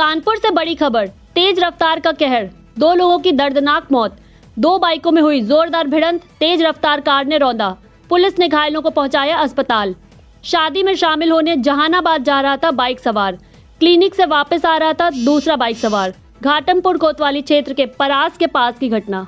कानपुर से बड़ी खबर, तेज रफ्तार का कहर, दो लोगों की दर्दनाक मौत। दो बाइकों में हुई जोरदार भिड़ंत, तेज रफ्तार कार ने रौंदा। पुलिस ने घायलों को पहुँचाया अस्पताल। शादी में शामिल होने जहानाबाद जा रहा था बाइक सवार। क्लिनिक से वापस आ रहा था दूसरा बाइक सवार। घाटमपुर कोतवाली क्षेत्र के परास के पास की घटना।